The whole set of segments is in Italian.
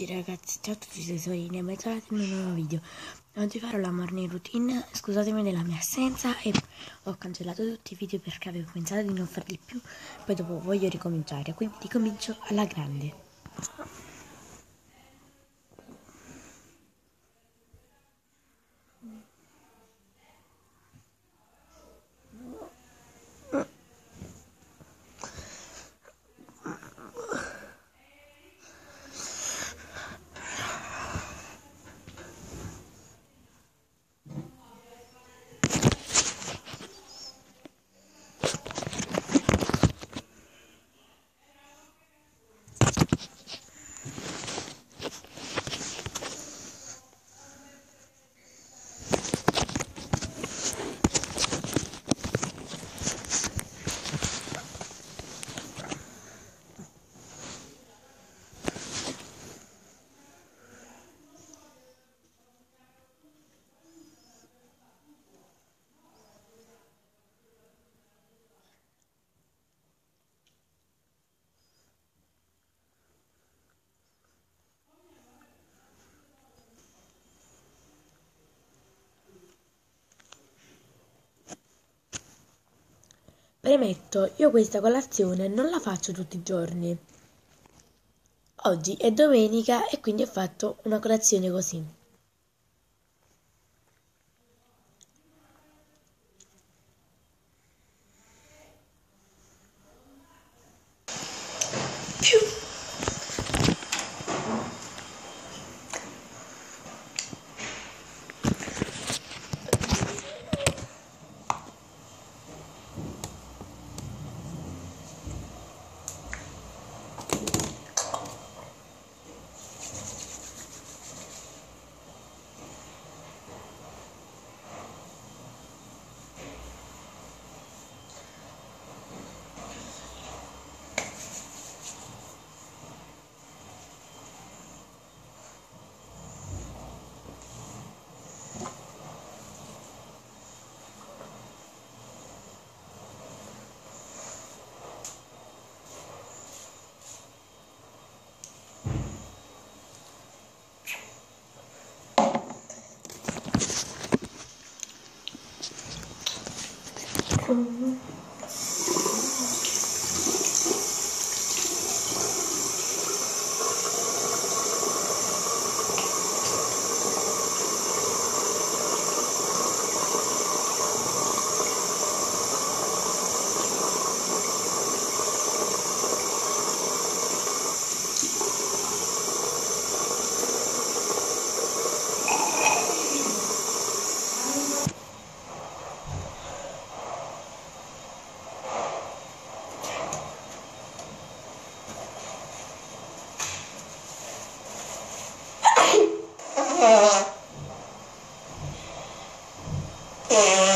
tutti ragazzi, ciao a tutti tesorini e bentornati nel mio nuovo video. Oggi farò la morning routine, scusatemi della mia assenza e ho cancellato tutti i video perché avevo pensato di non farli più, poi dopo voglio ricominciare, quindi ricomincio alla grande. Premetto, io questa colazione non la faccio tutti i giorni. Oggi è domenica e quindi ho fatto una colazione così. Più. Uhum. Oh.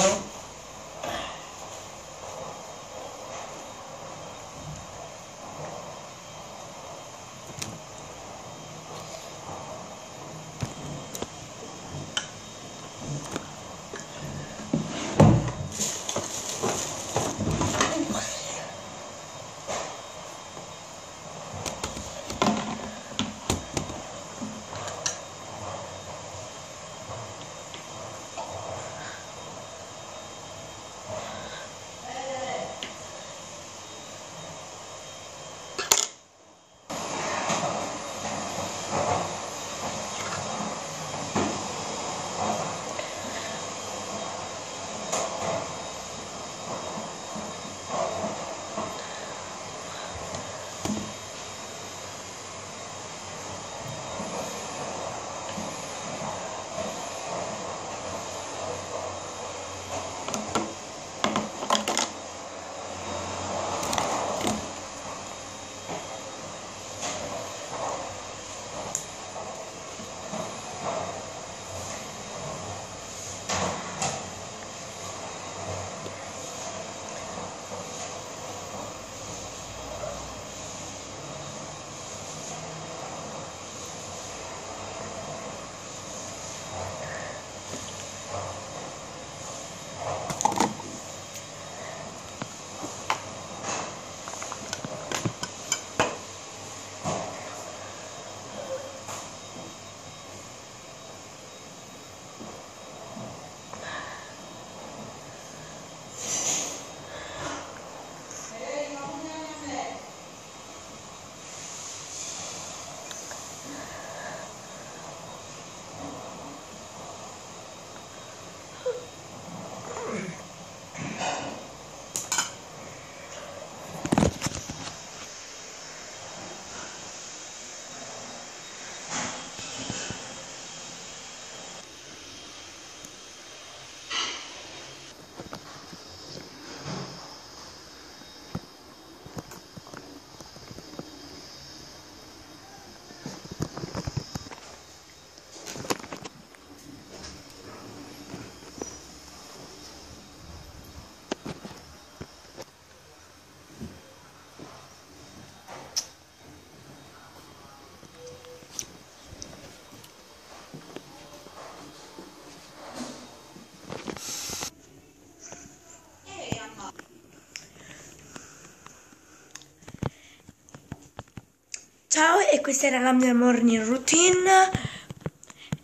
Ciao e questa era la mia morning routine.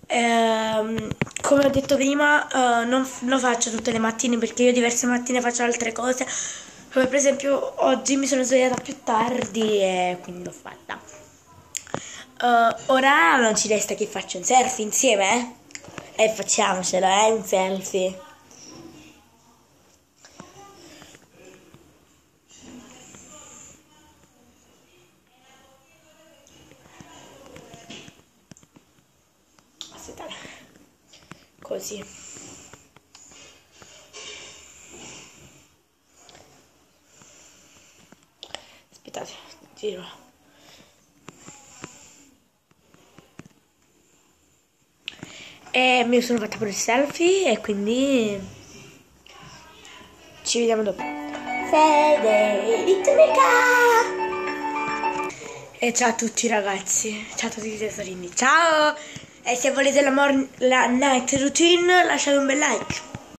Eh, come ho detto prima, eh, non lo faccio tutte le mattine perché io diverse mattine faccio altre cose. Come per esempio oggi mi sono svegliata più tardi e quindi l'ho fatta. Uh, ora non ci resta che faccio un selfie insieme, eh? E facciamocelo, eh, un selfie. Aspettate. Così. Aspettate, giro. E mi sono fatta pure il selfie e quindi ci vediamo dopo. Federica! E ciao a tutti ragazzi, ciao a tutti i tesorini, ciao! E se volete la, la night routine lasciate un bel like.